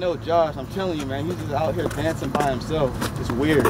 know Josh. I'm telling you, man. He's just out here dancing by himself. It's weird.